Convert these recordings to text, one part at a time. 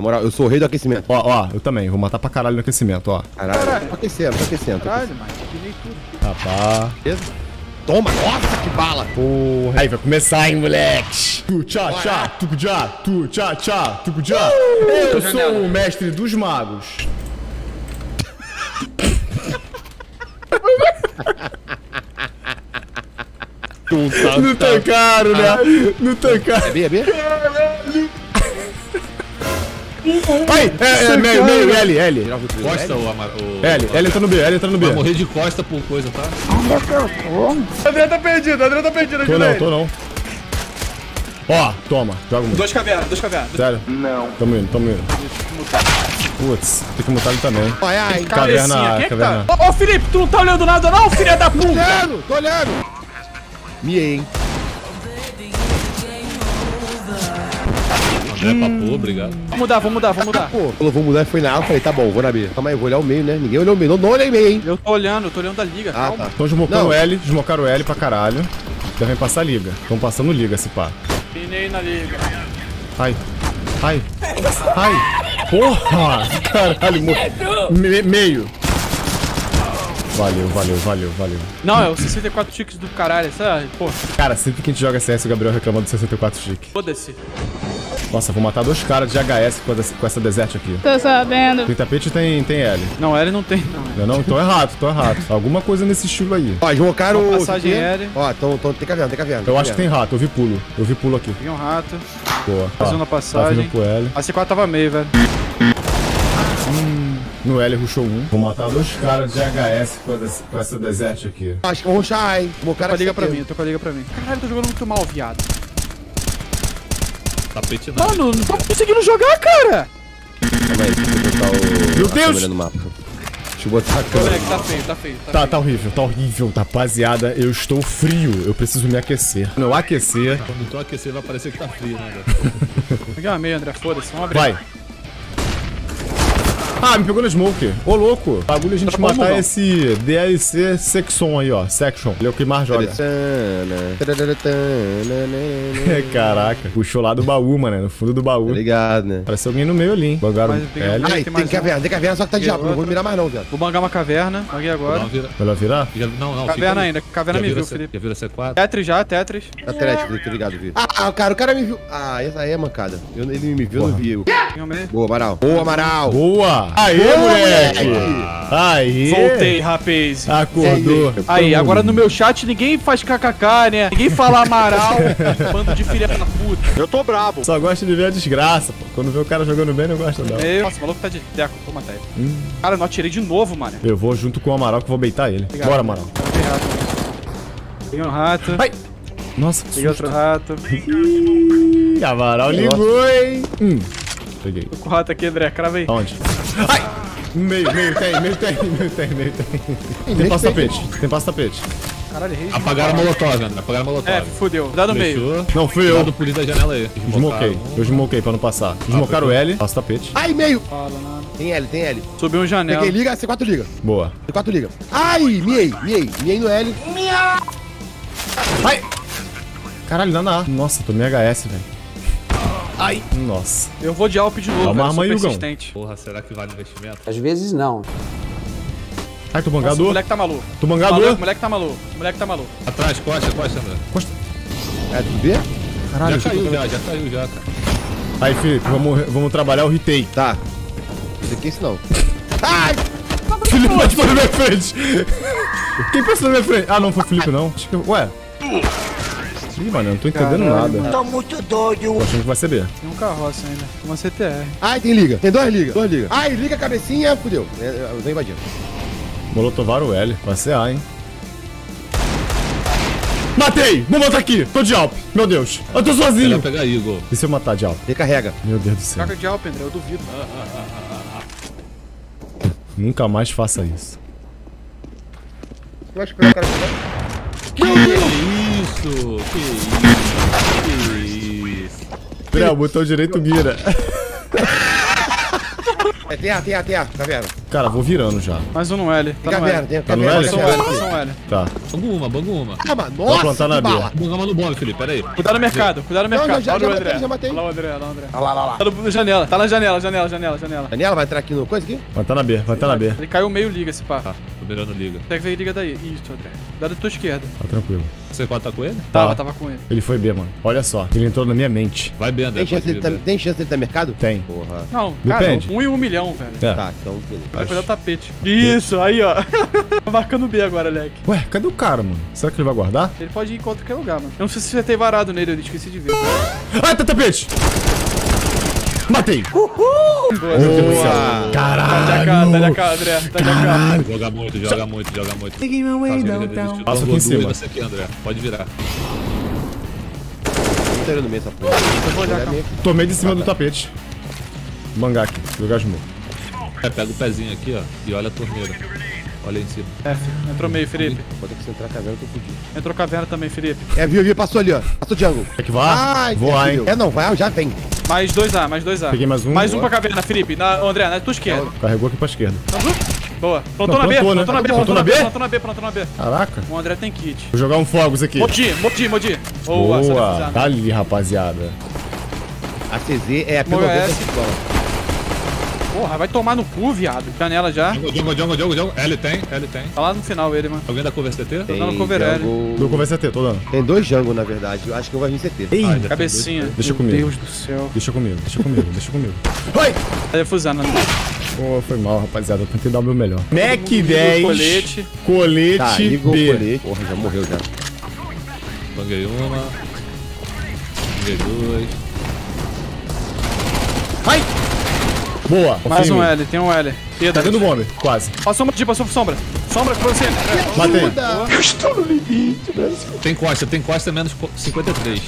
Na moral, eu sou o rei do aquecimento. Ó, ó, eu também. Vou matar pra caralho no aquecimento, ó. Caralho, tô aquecendo, tô aquecendo. Tô Caralho, mano. Pinei tudo. Rapá. aquecendo. Toma, nossa, que bala. Porra. Aí, vai começar, hein, moleque. Tu, tchá, tchá, tucu, já. Tu, tchá, tchá, tucu, já. Eu sou o mestre dos magos. Não tá caro, né? Não tá caro. É B, é B? Ai, é, é, meio, meio, L, L. Costa o amarelo. L, L entra no B, L entra no B. Vai morrer de costa por coisa, tá? O André tá perdido, o André tá perdido. Tô ajuda não, ele. tô não. Ó, toma, joga muito. Dois cavernas, dois cavernas. Sério? Não. Tamo indo, tamo indo. Putz, tem que mutar ele também. Ai, ai. Caverna, é que caverna. tá? Ô, ô, Felipe, tu não tá olhando nada não, filha da Tô puta? olhando, tô olhando. Miei, hein. André Papo, obrigado. Vamos mudar, vamos mudar, vamos mudar. Pô, falou, vou mudar, foi na A, eu falei, tá bom, vou na B. Calma aí, vou olhar o meio, né? Ninguém olhou o meio. Não, não olhei meio, hein. Eu tô olhando, eu tô olhando da liga, Ah, calma. tá. Estão desmocando Não. o L, desmocaram o L pra caralho. Devem passar liga. Estão passando liga, se pá. Pinei na liga. Ai. Ai. Ai. Porra! Caralho, mo- me meio. Valeu, valeu, valeu, valeu. Não, é o 64 tickets do caralho, sabe? Pô, Cara, sempre que a gente joga CS, o Gabriel reclama do 64 chique. foda-se. Nossa, vou matar dois caras de HS com essa, com essa desert aqui. Tô sabendo. Tem tapete tem, tem L. Não, L não tem, não. Não, é não? Tô errado, tô errado. Alguma coisa nesse estilo aí. Ó, desmocaram Uma o... passagem aérea. Ó, tão, tão, tem caverna, tem caverna. Eu acho que tem rato, eu vi pulo. Eu vi pulo aqui. Peguei um rato. Boa. Fazendo Ó, a passagem. Tá pro L. A C4 tava meio, velho. No L rushou um. Vou matar dois caras de HS com essa, com essa desert aqui. Acho que vão rushar, hein. Desmocaram Tô com a liga pra mim, tô com a liga pra mim. Caralho, tô jogando muito mal, viado. Tapete não. Mano, não tô conseguindo jogar, cara. Calma aí, deixa eu botar o... Meu a Deus! no mapa. Deixa eu botar a câmera. Moleque, tá feio, tá feio. Tá Tá, tá horrível, tá horrível, rapaziada. Eu estou frio, eu preciso me aquecer. Não aquecer. Quando tu aquecer vai parecer que tá frio, né, velho? feio. Peguei uma meia, André, foda-se. Vamos abrir. Vai. Ah, me pegou na smoke. Ô, louco. Bagulho a gente Tá matar mozão. esse DLC Sexon aí, ó. Section. Ele é o que mais joga. Caraca. Puxou lá do baú, mano. No fundo do baú. Tá ligado, né? Parece alguém no meio ali, hein? Bangaram um- L. Tem Ai, tem um. caverna, tem caverna, só que tá de Tem diabo. Não vou mirar mais não, viado. Vou bangar uma caverna. Banguei agora. Não, vira. Melhor virar? Já, não, não. Caverna ainda. Caverna Já me viu, C- Felipe. Já vira C4? Tetris já, Tetris. Tá Atlético, Felipe, tô ligado, vi. Ah, cara, o cara me viu. Ah, essa aí é mancada. Eu, ele me viu, não vi. eu. Peguei uma meia. Boa, Amaral. Boa, Amaral. Boa! Aê, Boa, moleque! Aê! Voltei, rapaz. Acordou. Aí, agora no meu chat ninguém faz kkk, né? Ninguém fala Amaral, bando de filha da puta. Eu tô brabo. Só gosta de ver a desgraça, pô. Quando vê o cara jogando bem, não gosta não. Eu... Nossa, o maluco tá de teco, vou matar ele. Cara, não atirei de novo, mano. Eu vou junto com o Amaral que eu vou beitar ele. Obrigado. Bora, Amaral. Peguei rato. Peguei um rato. Ai! Nossa, que Peguei susto. outro rato. Ih, Amaral ligou, hein? Hum. Peguei. Tô com o rato aqui, André. Crava aí. Aonde? Ai! Meio, meio tem, meio tem, meio tem, meio tem. Tem passo tapete, tem passo tapete. Caralho, errei. Apagaram a molotov, André. Apagaram a molotov. É, fudeu. Dá no meio. Não, fui eu. do pulinho da janela aí. Desmoquei. Eu desmoquei pra não passar. Desmocaram o L, passo tapete. Ai, meio. Fala nada. Tem L, tem L. Subiu um janela. Peguei liga, C4 liga. Boa. C4 liga. Ai, miei, miei. Miei no L. Ai! Caralho, dá na A. Nossa, tomei HS, velho. Ai! Nossa. Eu vou de Alp de novo, Dá uma arma persistente. Porra, será que vale o investimento? Às vezes não. Ai, tô Nossa, o moleque tá maluco. Tô Maluco, bangador. o moleque tá maluco. O moleque tá maluco. Atrás, costa, costa, André. É, tudo B? Caralho, Já caiu, já, já caiu, já, cara. Aí, Felipe, vamos, vamos trabalhar o retake. Tá. Não sei que é isso não. Ai! Felipe passou na minha frente. Quem passou na minha frente? Ah, não foi o Felipe, não. Acho que... Ué. Ih, mano, eu não tô entendendo Caralho, nada. Tô muito doido. Tô achando que vai ser B. Tem um carroça ainda. Uma CTR. Ai, tem liga. Tem duas ligas. Duas ligas. Ai, liga a cabecinha, fudeu. É, é, Eu tô invadindo. Molotovar o L. Vai ser A, hein. Matei! Vou matar aqui! Tô de Alp! Meu Deus! Eu tô Ele sozinho! vai pegar Igor. E se eu matar de Alp? Recarrega. Meu Deus do céu. Caca de Alp, André, eu duvido. Nunca mais faça isso. Eu acho que o cara... Que isso? Que isso? Que isso? Gabriel, botão direito mira. É, tem A, tem A, tem A. Tá vendo? Cara, vou virando já. Mais um no L. Tá no caverna, L. tem Tá no. L? Passou um. Tá. Bangu uma, bangu uma. Ah, mano, Vou nossa, plantar na B. Bangu uma no bomb, Felipe, pera aí. Cuidado no mercado, cuidado no Não, mercado. já- Olha já o André. já matei. Olha lá o André, olha lá o André. Olha lá, lá, lá. Tá no- na janela, tá na janela, janela, janela, janela. Daniela vai entrar aqui no coisa aqui? Vai tá na B, vai tá na B. Ele caiu meio liga esse pá. Tá, tô mirando liga. Tem que ver liga daí. Isso, André. Dá da tua esquerda. Tá tranquilo. Você pode tá com ele? Tava, tava com ele. Ele foi B, mano. Olha só. Ele entrou na minha mente. Vai bem, André. Tem chance, tá, dele tá mercado? Tem. Porra. Não, cara, um em um milhão, velho. É. Tá, então beleza. Vai pegar o tapete. Isso, aí, ó. Tá marcando B agora, Leque. Ué, cadê o cara, mano? Será que ele vai guardar? Ele pode ir em qualquer lugar, mano. Eu não sei se você tem varado nele, eu esqueci de ver. Ai, tá tapete! Matei! Boa, Boa. Tá de AK, tá de Caralho! AK, André. Tá de AK. Joga muito, joga muito, joga muito. Taking my way desistiu. Passa aqui em cima. Você aqui, André. Pode virar. Meio essa porra. Meio- Tomei de cima do tapete. Mangá aqui, jogar de novo. É, pega o pezinho aqui, ó, e olha a torneira. Olha aí em cima. F. Entrou meio, Felipe. Pode que você entrar a caverna, eu tô fudido. Entrou caverna também, Felipe. É, viu, viu, passou ali, ó. Passou jungle. Quer que vá? Ai, Vou lá, hein? É, não, vai, já vem. Mais 2A, mais 2A. Peguei mais um. Mais um Boa. pra caverna, Felipe. Na, André, na tua esquerda. Carregou aqui pra esquerda. Boa. Plantou Não, na B, plantou, né? plantou na B, Plantou plantou na B, plantou na B, plantou na B. Caraca. O André tem kit. Vou jogar um fogos aqui. Modi, Modi, Modi. Boa, Boa. Tá ali, rapaziada. A CZ é a Boa, P90 essa. Porra, vai tomar no cu, viado. Janela já. Jungle, jungle, jungle, jungle. L tem, L tem. Tá lá no final ele, mano. Alguém da cover CT? Tô dando cover L. Deu conversa CT, tô dando. Tem dois jungle, na verdade. Eu acho que eu vou vir CT. Ei, Ai, Cabecinha. Deixa Meu comigo. Deus do céu. deixa comigo, deixa comigo, deixa comigo. Vai! Tá defusando. né? Pô, foi mal, rapaziada. Eu tentei dar o meu melhor. Mac liga o 10. colete. Colete Tá, B. colete. Porra, já morreu já. Banguei uma. Banguei duas. Vai! Boa. Mais um. L, tem um L. Tá Pedro. dentro do bombe, quase. Passou Modi, passou por sombra. Sombra com você. Matei. Tem costa, tem costa menos co- 53.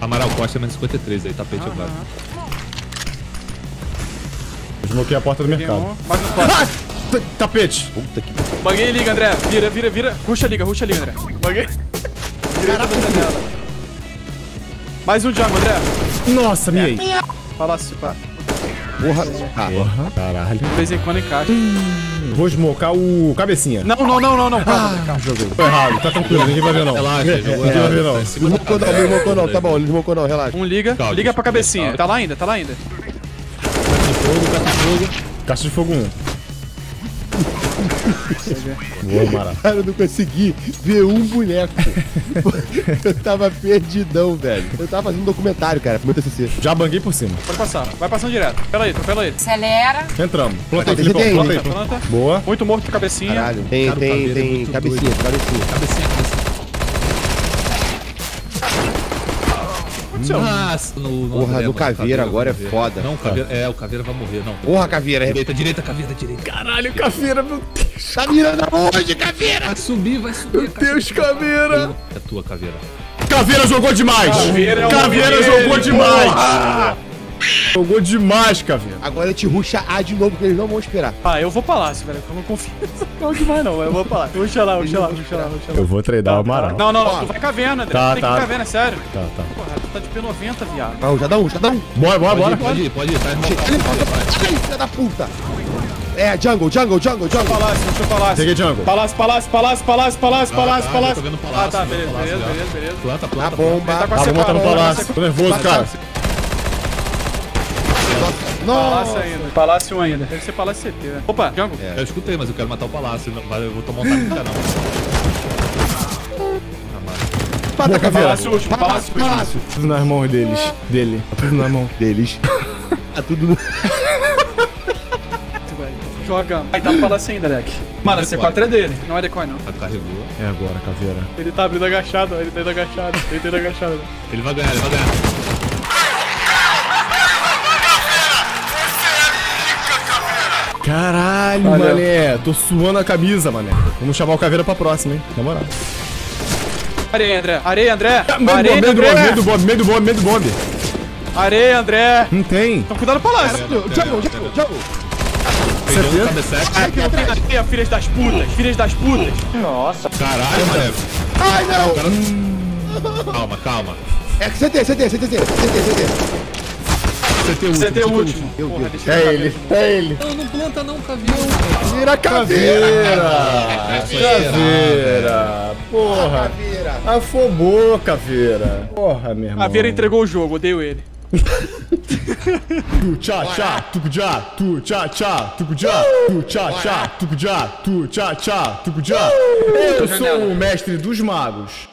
Amaral costa menos 53 aí, tapete agora. Desbloqueei a porta do mercado. um. Mais um costa. Ah! Tapete. Puta que Baguei e liga, André. Vira, vira, vira. Ruxa liga, ruxa liga, André. Baguei. Caraca. Mais um jungle, André. Nossa, miei. Palácio, pá. Porra. Ah, Porra, caralho. De vez em quando encaixa. Vou smocar o cabecinha. Não, não, não, não, não. Calma, calma. Tô errado, tá tranquilo, ninguém vai ver não. Relaxa, jogou Ninguém vai ver não. Tá desmocou não, não desmocou não. Tá bom, não desmocou não, relaxa. Um liga, Calma, liga pra cabecinha. calma. Tá lá ainda, tá lá ainda. fogo, tá com fogo. Caixa de fogo 1. Boa, Mara. Cara, eu não consegui ver um boneco. eu tava perdidão, velho. Eu tava fazendo um documentário, cara, pro meu TCC. Já banguei por cima. Pode passar. Vai passando direto. Atropela aí, atropela aí. Acelera. Entramos. Planta aí, Filipão, planta aí. Planta. Boa. Muito morto pra cabecinha. Caralho. Tem, tem, tem muito cabecinha, cabecinha. Cabecinha, cabecinha. Aconteceu. Nossa, no, no Porra, André, do caveira agora é foda. Não, o caveira, é, o caveira vai morrer, não. Porra, caveira. Direita, direita, caveira, direita. Caralho, caveira, meu Deus. Tá mirando aonde, caveira? Vai subir, vai subir. Meu Deus, caveira. É tua, caveira. Caveira jogou demais. Caveira é Caveira jogou demais. Jogou demais, caveira. Agora a gente ruxa A de novo, porque eles não vão esperar. Ah, eu vou palácio, velho. Eu não confio nessa não demais, não. Eu vou palácio. Ruxa lá, ruxa lá, ruxa lá, ruxa lá. Eu vou treinar o Amaral. Não, não, não. Tu vai caverna, André. Tá, Tem tá. que ir caverna, sério. Tá, tá. Porra, tu tá de P90, viado. Ah, já dá um, já dá um. Bora, bora, Pode bora. ir, pode ir, pode ir. Tá irmão. Ele passa. Ai, filha da puta. É, jungle, jungle, jungle, jungle. Palácio, deixa eu palácio. Peguei jungle. Palácio, palácio, palácio, palácio, palácio, palácio, tá, palácio. tô vendo Ah, tá, beleza, palácio beleza, beleza, beleza. Planta, A planta. bomba. Tá com a Tá, vou montar no palácio. tá Tô nervoso, cara. Palácio ainda. Palácio ainda. Deve ser palácio CT, né? Opa, jungle. Eu escutei, mas eu quero matar o palácio. Não, eu vou tomar um taco no canal. Mata a caveira. Palácio último, palácio último. Palácio. Tudo nas mãos deles. Dele. Tá tudo na mão. Deles. Tá tudo. Joga. Aí tá no palácio ainda, Leque. Mano, esse C4 é dele. Não é decoy, não. Tá, Carregou. É agora, caveira. Ele tá abrindo agachado, ele tá indo agachado, ele tá indo agachado. Ele vai ganhar, ele vai ganhar. Caralho, Valeu. mané. Tô suando a camisa, mané. Vamos chamar o caveira pra próxima, hein? Na moral. Areia, André. Areia, André. Meio do Areia, bombe, meio do bombe, meio André. do bombe, meio do bombe, meio do bombe. Areia, André. Não tem. Então cuidado no palácio. Jungle, jungle, jungle. Perdeu o cabecete. Aqui, aqui, aqui, ó, filhas das putas, filhas das putas. Caralho, mané. Ai, não. Calma, calma. É CT, CT, CT, CT, CT, CT. CT último. CT último. Meu Porra, Deus. É ele, é ele. Não, não planta não, caveira. Vira caveira! Caveira! Porra! Caveira! Afobou, caveira! Porra, meu irmão. A Vera entregou o jogo, odeio ele. Tu tchá tchá, tucu já, tu tchá tchá, tucu já, tu tchá tchá, tucu já, tu tchá tchá, tucu já. Eu sou o mestre dos magos.